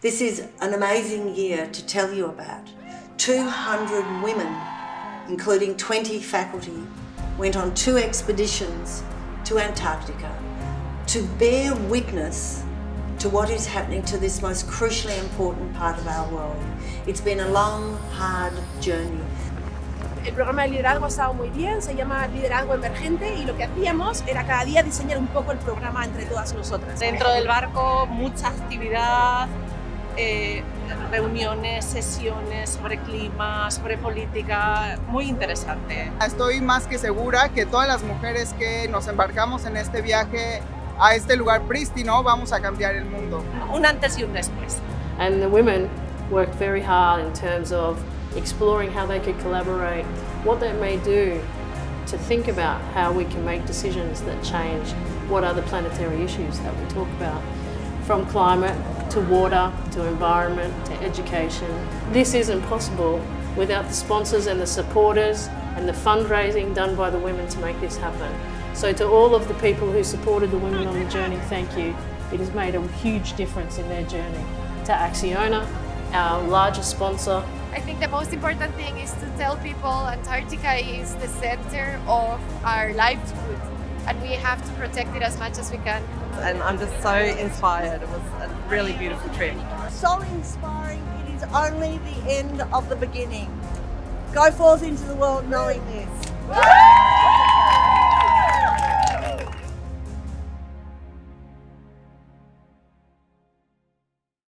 This is an amazing year to tell you about. 200 women, including 20 faculty, went on two expeditions to Antarctica to bear witness to what is happening to this most crucially important part of our world. It's been a long, hard journey. El programa de liderazgo ha estado muy bien, se llama Liderazgo Emergente y lo que hacíamos era cada día diseñar un poco el programa entre todas nosotras. Dentro del barco mucha actividad, eh, reuniones, sesiones sobre clima, sobre política, muy interesante. Estoy más que segura que todas las mujeres que nos embarcamos en este viaje a este lugar prístino vamos a cambiar el mundo. Un antes y un después. And the women worked very hard in terms of exploring how they could collaborate, what that may do to think about how we can make decisions that change what are the planetary issues that we talk about. From climate to water to environment to education. This isn't possible without the sponsors and the supporters and the fundraising done by the women to make this happen. So to all of the people who supported the women on the journey, thank you. It has made a huge difference in their journey. To Acciona, our largest sponsor, I think the most important thing is to tell people Antarctica is the center of our livelihood and we have to protect it as much as we can. And I'm just so inspired. It was a really beautiful trip. So inspiring. It is only the end of the beginning. Go forth into the world knowing this.